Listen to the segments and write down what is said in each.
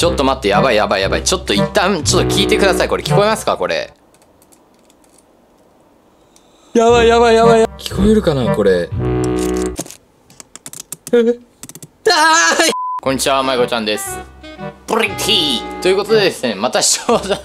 ちょっと待ってやばいやばいやばい。ちょっと一旦ちょっと聞いてください。これ聞こえますかこれ。やばいやばいやばい。聞こえるかなこれ。あーこんにちはまいこちゃんですプリティ。ということでですねまた視聴者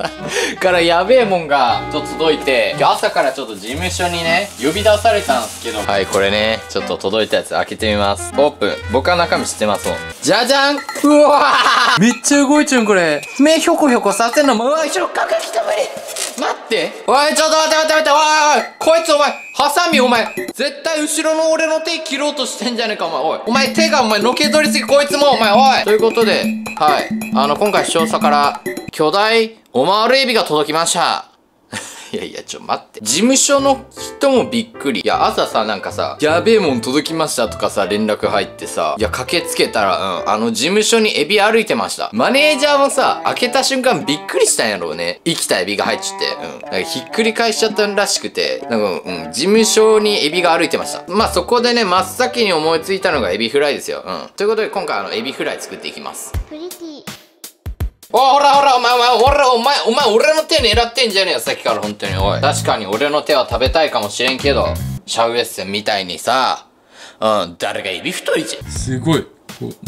からやべえもんがちょっと届いて今日朝からちょっと事務所にね呼び出されたんですけど。はいこれねちょっと届いたやつ開けてみます。オープン。僕は中身知ってますもん。じゃじゃん。うわー。めっちゃ動いちゃうんこれ。目ひょこひょこさせんのも。うわ触覚きた無理待って。おいちょっと待って待って待って。おいおいこいつお前ハサミお前絶対後ろの俺の手切ろうとしてんじゃねえかお前おい。お前手がお前のけ取りすぎこいつもお前おい。ということではい。あの今回視聴者から巨大オマールエビが届きました。いやいや、ちょ、待って。事務所の人もびっくり。いや、朝さ、なんかさ、やべえもん届きましたとかさ、連絡入ってさ、いや、駆けつけたら、うん、あの、事務所にエビ歩いてました。マネージャーもさ、開けた瞬間びっくりしたんやろうね。生きたエビが入っちゃって。うん。なんかひっくり返しちゃったらしくて、なんか、うん、事務所にエビが歩いてました。まあ、そこでね、真っ先に思いついたのがエビフライですよ。うん。ということで、今回あの、エビフライ作っていきます。おほらほらお前お前ほらお前お前俺の手狙ってんじゃねえよさっきから本当に。おい。確かに俺の手は食べたいかもしれんけどシャウエッセンみたいにさうん誰が指太いじゃん。すごい。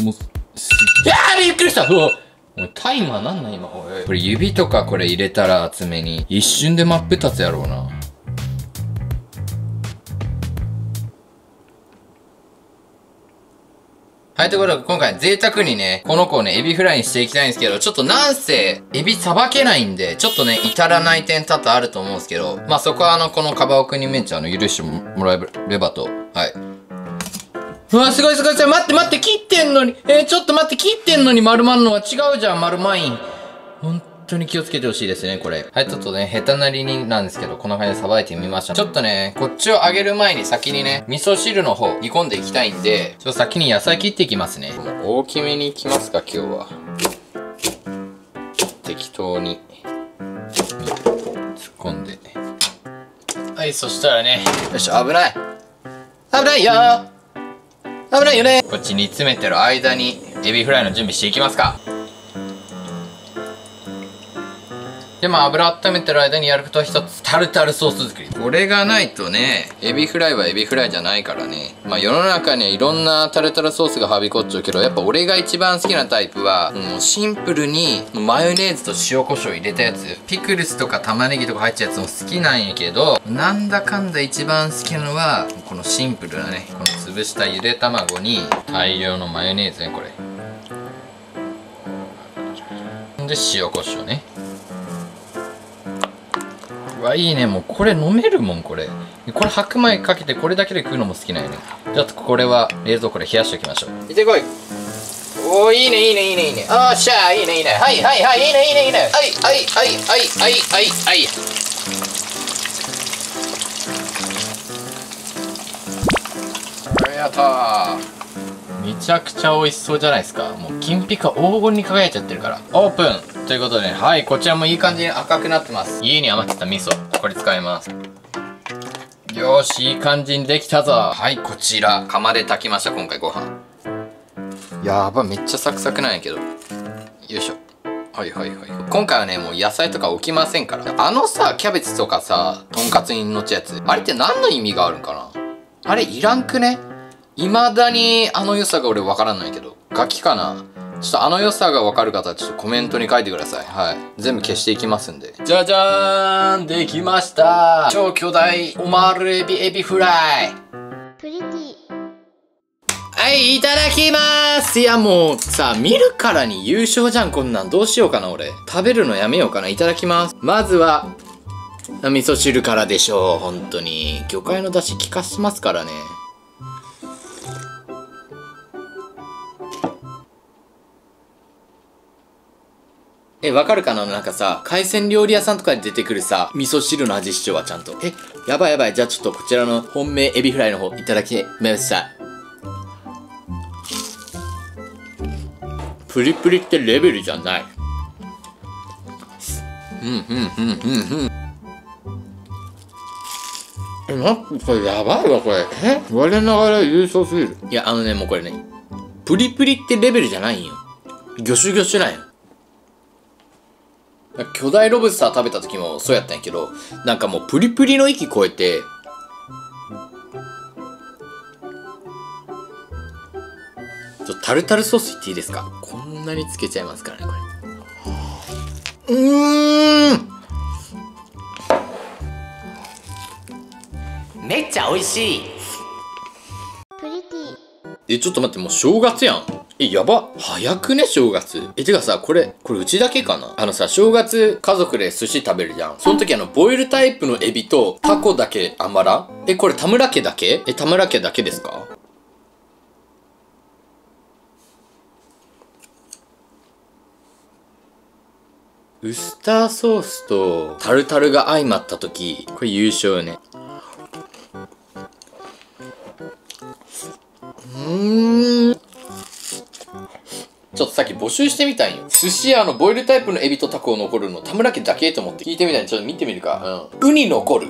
もう、すいやーびっくりした。うわおいタイマーなんなん今おい。これ指とかこれ入れたら厚めに。一瞬で真っ二つやろうなはい、ということで、今回贅沢にね、この子をね、エビフライにしていきたいんですけど、ちょっとなんせ、エビさばけないんで、ちょっとね、至らない点多々あると思うんですけど、まあそこはあの、このカバオくんにめんちゃんの許してもらえればと、はい。うわ、すごいすごいすごい。待って待って、切ってんのに。えー、ちょっと待って、切ってんのに丸まんのは違うじゃん、丸まいん。本当に気をつけてほしいですね、これ。はい、ちょっとね、下手なりになんですけど、こんな感じでさばいてみました。ちょっとね、こっちを揚げる前に先にね、味噌汁の方煮込んでいきたいんで、ちょっと先に野菜切っていきますね。大きめにいきますか、今日は。適当に。突っ込んで。はい、そしたらね、よし、危ない危ないよ危ないよねこっち煮詰めてる間にエビフライの準備していきますかでまあ油温めてる間にやることは一つタルタルソース作り。これがないとねエビフライはエビフライじゃないからね。まあ世の中にはいろんなタルタルソースがはびこっちゃうけどやっぱ俺が一番好きなタイプはもうシンプルにマヨネーズと塩コショウ入れたやつ。ピクルスとか玉ねぎとか入っちゃうやつも好きなんやけどなんだかんだ一番好きなのはこのシンプルなねこの潰したゆで卵に大量のマヨネーズねこれ。で塩コショウね。うわいいね。もうこれ飲めるもんこれ。これ白米かけてこれだけで食うのも好きなんよね。ちょっとこれは冷蔵庫で冷やしておきましょう。行ってこい。おーいいねいいねいいねいいね。あーしゃあいいねいいね。はいはいはいいいねいいねいいね。はいはいはいはいはいはいはい。やったー。めちゃくちゃ美味しそうじゃないですか。もう金ピカ黄金に輝いちゃってるから。オープンということではいこちらもいい感じに赤くなってます。家に余ってた味噌これ使います。よしいい感じにできたぞ。はいこちら釜で炊きました今回ご飯。やばめっちゃサクサクなんやけど。よいしょ。はいはいはい。今回はねもう野菜とか置きませんから。あのさキャベツとかさとんかつにのっちゃやつあれって何の意味があるんかな？あれいらんくね？未だにあの良さが俺わからないけど。ガキかな？ちょっとあの良さがわかる方はちょっとコメントに書いてください。はい。全部消していきますんで。じゃじゃーん。できました。超巨大。オマールエビエビフライ。プリティはいいただきます。いやもうさ見るからに優勝じゃんこんなん。どうしようかな俺。食べるのやめようかな。いただきます。まずは味噌汁からでしょう。本当に。魚介の出汁効かしますからねえ、わかるかな？なんかさ、海鮮料理屋さんとかで出てくるさ、味噌汁の味しようはちゃんと。え、やばいやばい。じゃあちょっとこちらの本命エビフライの方いただきました。プリプリってレベルじゃない。うん、うん、うん、うん、うん。え、待って、これやばいわ、これ。え？我ながら優勝すぎる。いや、あのね、もうこれね、プリプリってレベルじゃないんよ。魚種魚種なんよ。巨大ロブスター食べた時もそうやったんやけどなんかもうプリプリの域超えてちょタルタルソースいっていいですか？こんなにつけちゃいますからねこれ。うーん！めっちゃ美味しい。えちょっと待ってもう正月やんえ、やば。早くね、正月。え、てかさ、これ、これうちだけかな？あのさ、正月家族で寿司食べるじゃん。その時あの、ボイルタイプのエビとタコだけ甘ら？え、これ田村家だけ？え、田村家だけですか？ウスターソースとタルタルが相まった時これ優勝よね募集してみたんよ。寿司屋のボイルタイプのエビとタコ残るの田村家だけと思って聞いてみたんちょっと見てみるか。うん。ウニ残る？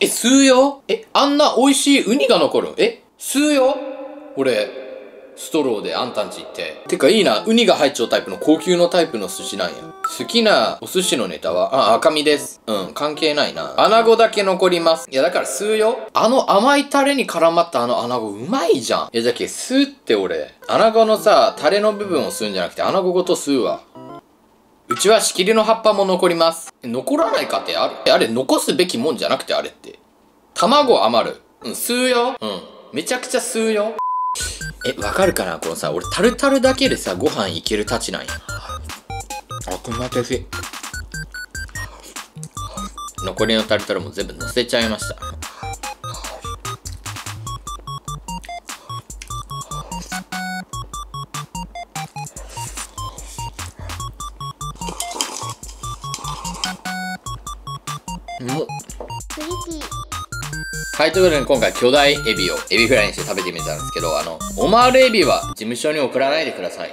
え、吸うよ？え、あんな美味しいウニが残るえ、吸うよ？俺、ストローであんたんち行って。てかいいな、ウニが入っちゃうタイプの高級のタイプの寿司なんや。好きなお寿司のネタは、あ、赤身です。うん、関係ないな。穴子だけ残ります。いや、だから吸うよ。あの甘いタレに絡まったあの穴子うまいじゃん。いや、じゃけ吸うって俺。穴子のさ、タレの部分を吸うんじゃなくて穴子ごと吸うわ。うちは仕切りの葉っぱも残ります。残らないかってある？あれ、残すべきもんじゃなくてあれって。卵余る。うん、吸うよ。うん。めちゃくちゃ吸うよ。え、わかるかな？このさ、俺タルタルだけでさ、ご飯いけるたちなんや。あ、こんな手し残りのタルタルも全部乗せちゃいました。もっはい、ということで今回巨大エビをエビフライにして食べてみたんですけど、あの、オマールエビは事務所に送らないでください。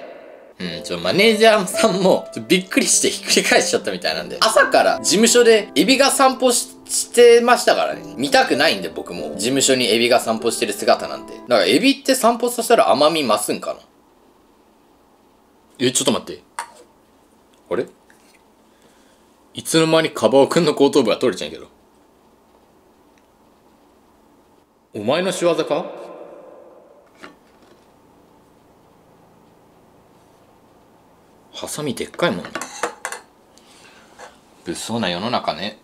うん、ちょ、マネージャーさんも、ちょびっくりしてひっくり返しちゃったみたいなんで、朝から事務所でエビが散歩してましたからね。見たくないんで僕も。事務所にエビが散歩してる姿なんて。だからエビって散歩させたら甘み増すんかなえ、ちょっと待って。あれ？いつの間にカバオくんの後頭部が取れちゃうけど。お前の仕業か？ハサミでっかいもん。物騒な世の中ね。